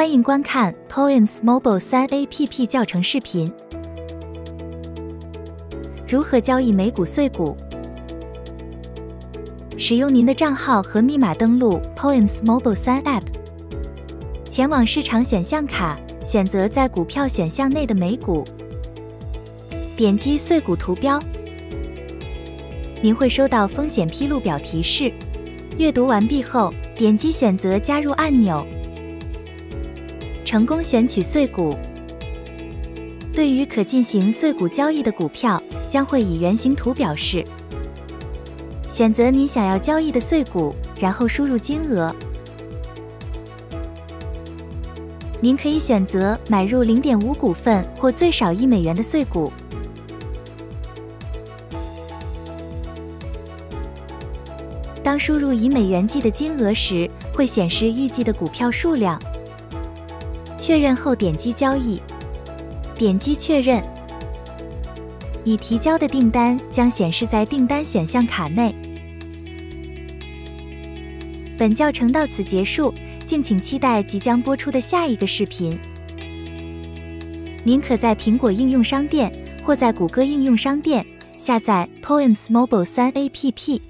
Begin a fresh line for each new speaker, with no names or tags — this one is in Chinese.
欢迎观看 Poems Mobile 三 APP 教程视频。如何交易美股碎股？使用您的账号和密码登录 Poems Mobile 三 App，前往市场选项卡，选择在股票选项内的美股，点击碎股图标，您会收到风险披露表提示。阅读完毕后，点击选择加入按钮，成功选取碎股。对于可进行碎股交易的股票，将会以圆形图表示。选择你想要交易的碎股，然后输入金额。您可以选择买入零点五股份或最少一美元的碎股。当输入以美元计的金额时，会显示预计的股票数量。确认后点击交易，点击确认，已提交的订单将显示在订单选项卡内。本教程到此结束，敬请期待即将播出的下一个视频。您可在苹果应用商店或在谷歌应用商店下载 Poems Mobile 三 APP。